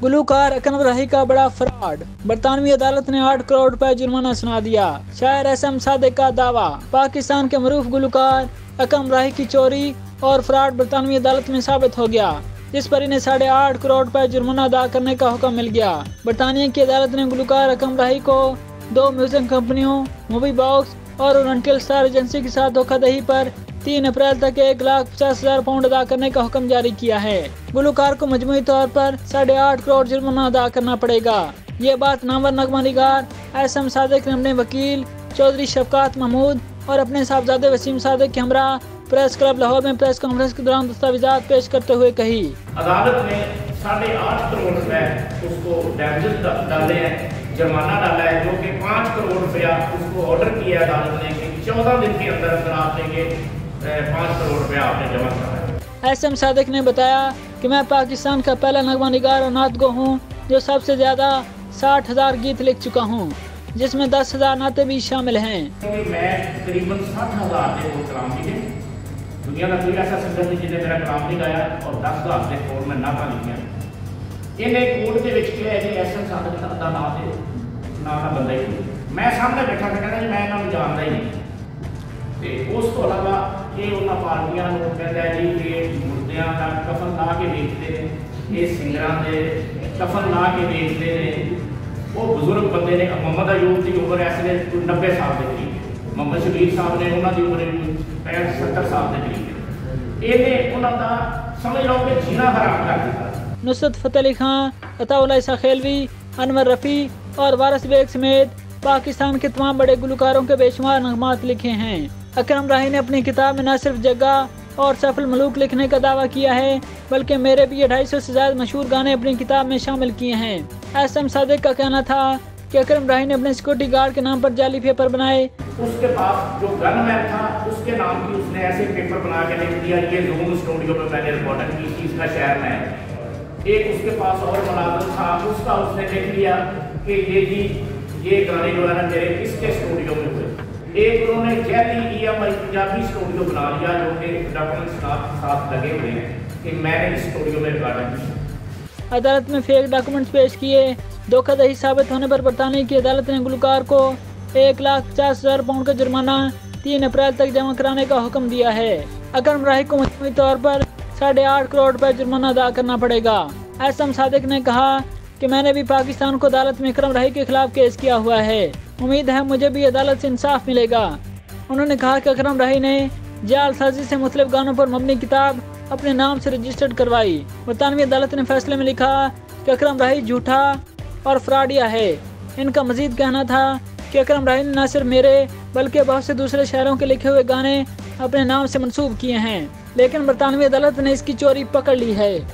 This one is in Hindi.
गुलूकार अकरम राही का बड़ा फ्रॉड। बरतानवी अदालत ने आठ करोड़ रुपए जुर्माना सुना दिया। शायर एस एम सादिक का दावा, पाकिस्तान के मरूफ गुलूकार अकरम राही की चोरी और फ्रॉड बरतानवी अदालत में साबित हो गया, जिस पर इन्हें साढ़े आठ करोड़ रुपए जुर्माना अदा करने का हुक्म मिल गया। बरतानिया की अदालत ने गुलूकार अकम राही को दो म्यूज़िक कंपनियों, मूवी बॉक्स और ओरेंटल एजेंसी के साथ धोखाधही पर तीन अप्रैल तक एक लाख पचास हज़ार पाउंड अदा करने का हुक्म जारी किया है। गुलूकार को मजमू तौर पर साढ़े आठ करोड़ जुर्माना अदा करना पड़ेगा। ये बात नावर नगमा निगार एस एम सादिक ने अपने वकील, चौधरी शफकात महमूद और अपने साहबजादे वसीम सादिक के हमरा प्रेस क्लब लाहौर में प्रेस कॉन्फ्रेंस के दौरान दस्तावेजात पेश करते हुए कही। अदालत ने साढ़े आठ करोड़ रुपए उसको डैमेजेस डाले हैं, जुर्माना डाला है, जो कि पाँच करोड़ रुपया उसको ऑर्डर किया अदालत ने कि चौदह दिन के अंदर अंदर आप देंगे पाँच करोड़ रुपया आपने जमा कराया एस एम सादिक ने बताया कि मैं पाकिस्तान का पहला नगमा निगार और नात गो हूँ जो सबसे ज़्यादा साठ हज़ार गीत लिख चुका हूँ जिसमें दस हज़ार नाते भी शामिल हैं मैं तकरीबन साठ हज़ार के वो कलाम लिखे दुनिया का कोई ऐसा सिंगर नहीं जिन्हें मेरा कलाम नहीं गाया और दस हज़ार के कोड में नाता लिखिया इन्हें कोड के ਵਿੱਚ ਕਿਹਾ ਜੀ ਐਸਐਨ ਸਾਦਕ ਦਾ ਨਾਂ ਤੇ ਨਾਂ ਦਾ ਬੰਦਾ ਹੀ ਕੋਈ ਮੈਂ ਸਾਹਮਣੇ ਬੈਠਾ ਸੀ ਕਹਿੰਦਾ ਜੀ ਮੈਂ ਇਹਨਾਂ ਨੂੰ ਜਾਣਦਾ ਹੀ ਨਹੀਂ ਤੇ ਉਸ ਤੋਂ ਇਲਾਵਾ ਇਹ ਉਹਨਾਂ ਪਾਰਟੀਆਂ ਨੂੰ ਕਹਿੰਦਾ ਜੀ ਕਿ ਮੁਰਦਿਆਂ ਦਾ ਕਫਨ ਲਾ ਕੇ ਵੇਚਦੇ ਨੇ ਇਹ ਸਿੰਗਰਾਂ ਦੇ ਕਫਨ ਲਾ ਕੇ ਵੇਚਦੇ ਨੇ ਉਹ ਬਜ਼ੁਰਗ ਬੰਦੇ ਨੇ ਮੁਹੰਮਦ ਅਯੂਬ ਦੀ ਉਮਰ ਇਸ ਵੇਲੇ 90 ਸਾਲ ਦੇ ਕਰੀਬ ਮੁਹੰਮਦ ਸ਼ਬੀਰ ਸਾਹਿਬ ਨੇ ਉਹਨਾਂ ਦੀ ਉਮਰ 65 70 ਸਾਲ ਦੇ ਕਰੀਬ ਇਹਨੇ ਉਹਨਾਂ ਦਾ ਸਮਝ ਲਓ ਕਿ ਜੀਣਾ ਹਰਾਮ ਕਰ ਦਿੱਤਾ नुसरत फतेह अली खान अताउल्ला ईसा खेलवी अनवर रफ़ी और वारस बेग समेत पाकिस्तान के तमाम बड़े गुलकारों के बेशुमार नगमात लिखे हैं अकरम राही ने अपनी किताब में न सिर्फ़ जगह और सफल मलूक लिखने का दावा किया है, बल्कि मेरे भी ढाई सौ से ज़्यादा मशहूर गाने अपनी किताब में शामिल किए हैं। एस एम सादिक का कहना था कि अकरम राही ने अपने सिक्योरिटी गार्ड के नाम पर जाली पेपर बनाए। उसके पास जो गनमैन था, उसके नाम की उसने ऐसे पेपर बना के लिख दिया, ये जूम स्टूडियो में मैंने रिकॉर्डिंग की थी, इसका शहर में। एक उसके पास और मुलाजम था, उसका उसने लिख लिया कि ये जी, ये गाने जो है ना मेरे किसके स्टूडियो में एक उन्होंने जैली E M I Punjabi studio बना लिया, जो कि डॉक्यूमेंट्स साथ साथ लगे हुए हैं, कि मैंने इस स्टूडियो में रिकॉर्डिंग की अदालत में फेक डॉक्यूमेंट्स पेश किए। धोखाधड़ी साबित होने पर बरतानिया की अदालत ने गुलकार को एक लाख पचास हज़ार पाउंड का जुर्माना तीन अप्रैल तक जमा कराने का हुक्म दिया है। अकरम राही को मजमू तौर पर साढ़े आठ करोड़ रुपए जुर्माना अदा करना पड़ेगा। एस एम सादिक ने कहा कि मैंने भी पाकिस्तान को अदालत में अकरम रही के खिलाफ केस किया हुआ है। उम्मीद है मुझे भी अदालत से इंसाफ मिलेगा। उन्होंने कहा कि अक्रम रही ने जाल साजी से मुख्तलिफ़ गानों पर मबनी किताब अपने नाम से रजिस्टर्ड करवाई। बरतानवी अदालत ने फैसले में लिखा कि अक्रम राही झूठा और फ्राडिया है। इनका मजीद कहना था कि अक्रम राही ने न सिर्फ़ मेरे, बल्कि बहुत से दूसरे शहरों के लिखे हुए गाने अपने नाम से मंसूब किए हैं। लेकिन बरतानवी अदालत ने इसकी चोरी पकड़ ली है।